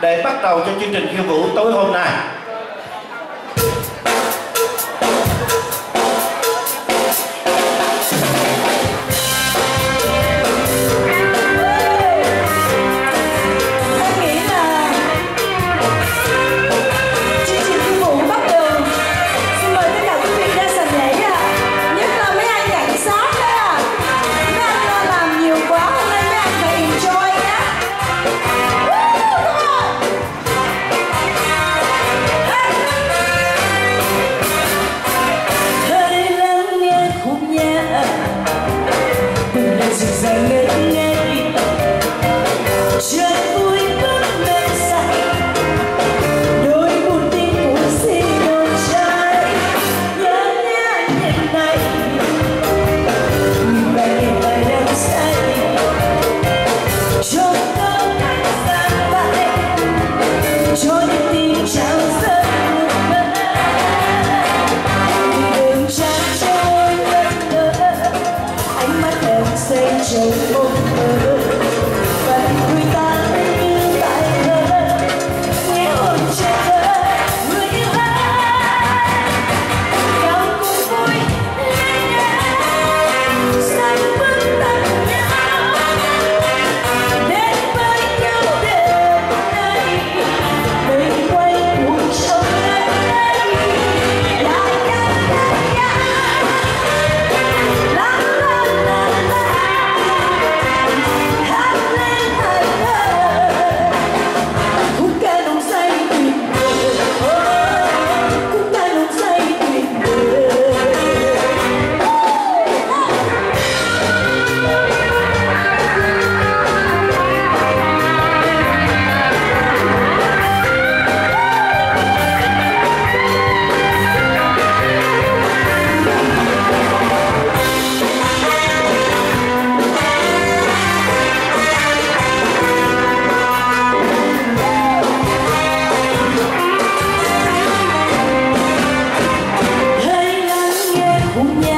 để bắt đầu cho chương trình khiêu vũ tối hôm nay.